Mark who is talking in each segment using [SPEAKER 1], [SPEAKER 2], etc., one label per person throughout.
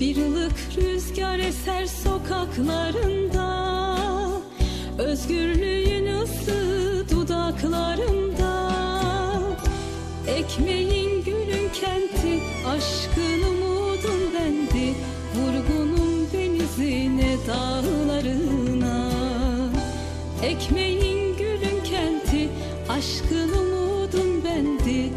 [SPEAKER 1] Bir ılık rüzgar eser sokaklarında Özgürlüğün ısı dudaklarında. Ekmeğin gülün kenti Aşkın umudun bendi Vurgunun denizine dağlarına. Ekmeğin gülün kenti Aşkın umudun bendi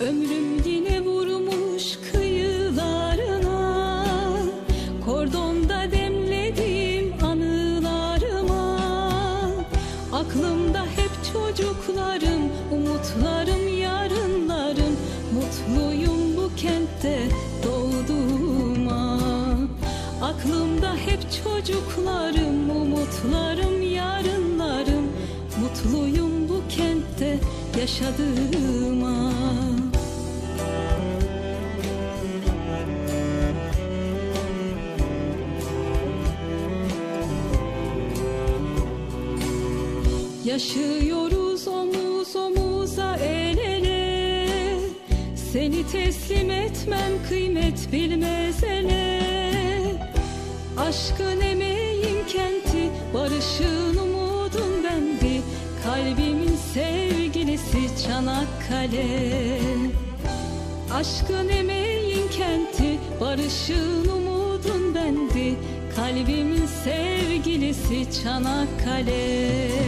[SPEAKER 1] Ömrüm yine vurmuş kıyılarına. Kordonda demledim anılarıma. Aklımda hep çocuklarım, umutlarım, yarınlarım. Mutluyum bu kentte doğduğuma. Aklımda hep çocuklarım, umutlarım, yarınlarım. Mutluyum bu kentte yaşadığıma Yaşıyoruz omuz omuza el ele. Seni teslim etmem kıymet bilmez ele. Aşkın emeğin kenti Barışın umudun bendi. Kalbimin sevgilisi Çanakkale. Aşkın emeğin kenti Barışın umudun bendi. Kalbimin sevgilisi Çanakkale